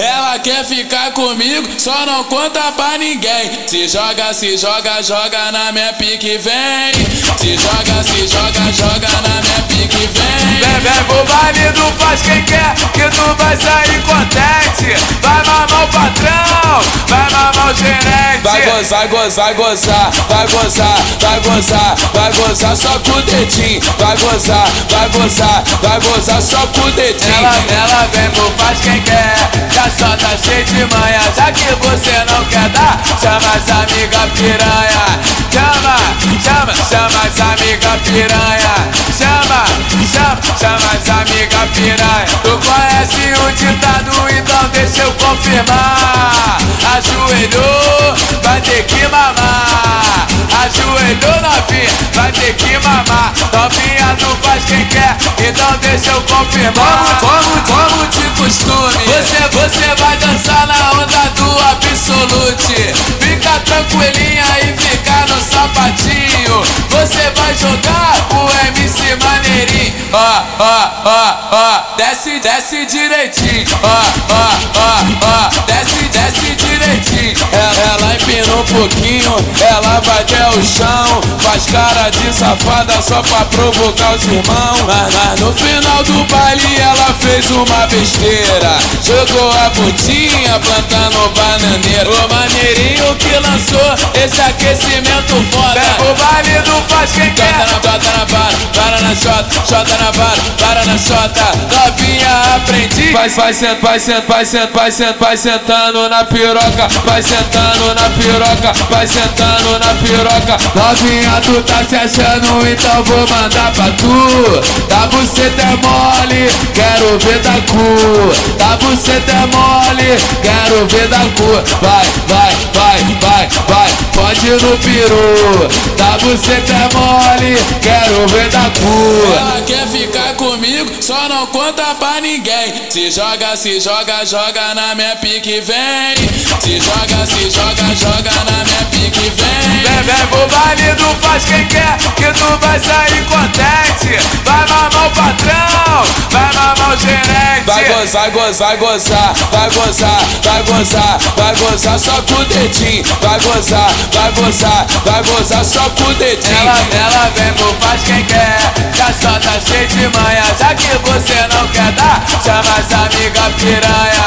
Ela quer ficar comigo, só não conta pra ninguém. Se joga, se joga, joga na minha pique, vem. Se joga, se joga, joga na minha pique, vem. Vem, vem pro baile do faz quem quer, que tu vai sair contente. Vai mamar Vai gozar, gozar, gozar, vai gozar, vai gozar, vai gozar só com o dedinho. Vai gozar, vai gozar, vai gozar só com o dedinho. Ela, ela vem pro faz quem quer, já só tá cheio de manhã. Já que você não quer dar, chama as amigas piranha. Chama, chama, chama as amigas piranha. Chama, chama, chama as amigas piranha. Tu conhece o ditado, então deixa eu confirmar. Ajoelhou, vai ter que mamar. Ajoelhou novinha, vai ter que mamar. Novinha não faz quem quer, então deixa eu confirmar. Como, como de costume, Você, você vai dançar na onda do Absolute. Fica tranquilinha e fica Ó, ó, ó. Desce, desce direitinho. Ó, ó, ó, ó. Desce, desce direitinho. ela, ela empina um pouquinho, ela vai até o chão. Faz cara de safada só pra provocar os irmãos. Mas, mas no final do baile ela fez uma besteira. Jogou a botinha plantando bananeira. O maneirinho que lançou esse aquecimento foda. Pro baile do faz quem quer. na, jota na vara, para na jota, jota na vara, para na jota. Novinha aprendi. Vai, vai, sent, vai, sent, vai, sent, vai, sent, vai sentando na piroca, vai sentando na piroca, vai sentando na piroca. Novinha, tu tá se achando, então vou mandar pra tu. Da buceta é mole, quero ver da cu. Da buceta é mole, quero ver da cu. Vai, vai, vai, vai, vai, pode no peru. Da buceta é mole, quero ver da cu. Ela quer ficar comigo, só não conta pra ninguém. Se joga, se joga, joga na minha pique, vem. Se joga, se joga, joga na minha faz quem quer, que tu vai sair contente. Vai mamar o patrão, vai mamar o gerente. Vai gozar, gozar, gozar, vai gozar, vai gozar, vai gozar só com o dedinho. Vai gozar, vai gozar, vai gozar só com o dedinho. Ela, ela vem pro faz quem quer, já só tá cheio de manhã. Já que você não quer dar, chama as amigas piranha.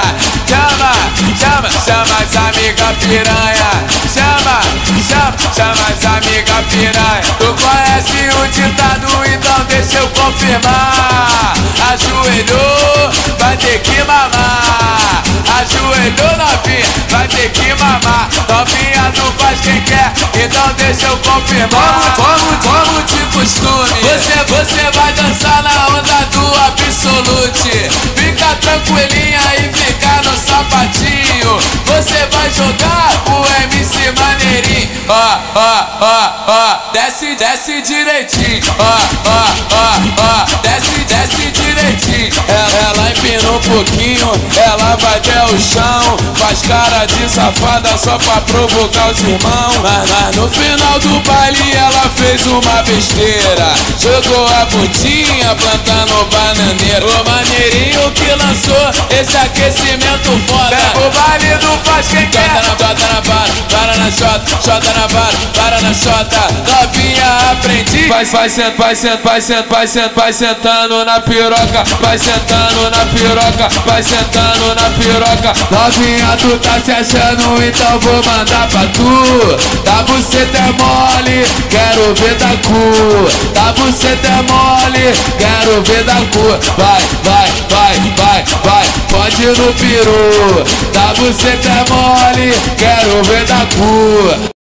Chama, chama, chama as amigas piranha. Chama, chama, chama as amigas piranha. Tu conhece o ditado, então deixa eu confirmar. Ajoelhou, vai ter que mamar. Ajoelhou novinha, vai ter que mamar. Novinha não faz quem quer, então deixa eu confirmar. Como, como de costume, Você, você vai dançar na onda do Absolute. Fica tranquilinha e fica no sapatinho. Você vai jogar. Ó, ó, ó, ó. Desce, desce direitinho. Ó, ó, ó, ela vai até o chão. Faz cara de safada só pra provocar os irmãos. Mas, mas no final do baile ela fez uma besteira. Jogou a botinha plantando bananeira. O maneirinho que lançou esse aquecimento foda. Vem pro baile do faz quem quer. na, jota na vara, para na jota, jota na vara, para na jota. Novinha aprendi. Vai, vai, sent, vai, sent, vai, sent, vai, vai sentando na piroca, vai sentando na piroca, vai sentando na piroca. Novinha, tu tá se achando, então vou mandar pra tu. Da buceta é mole, quero ver da cu. Da buceta é mole, quero ver da cu. Vai, vai, vai, vai, vai, pode no peru. Da buceta é mole, quero ver da cu.